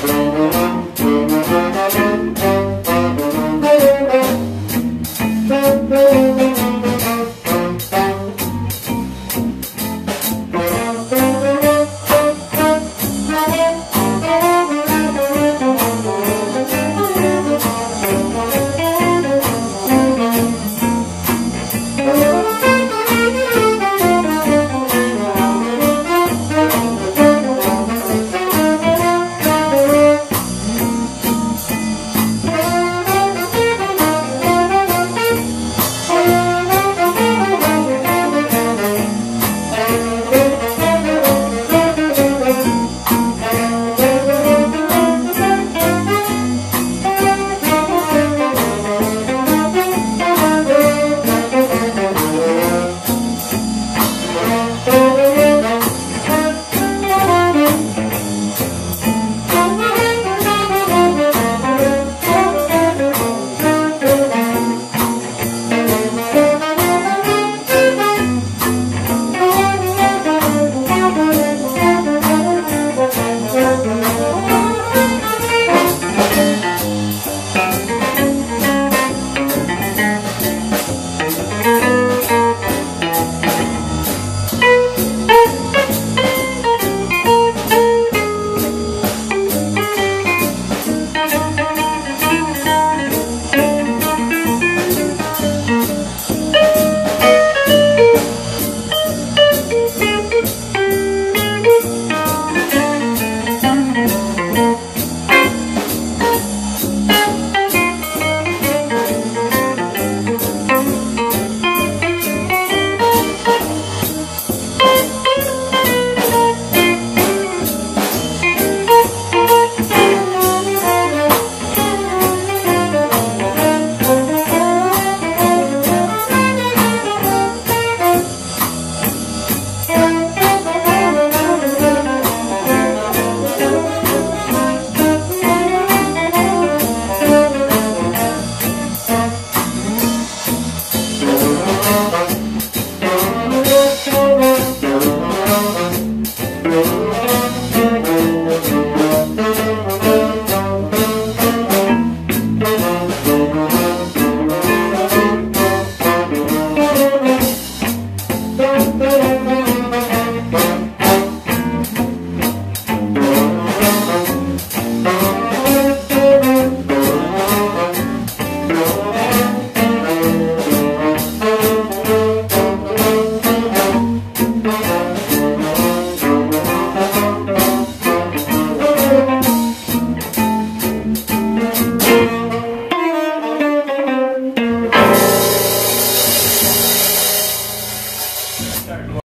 Thank you. But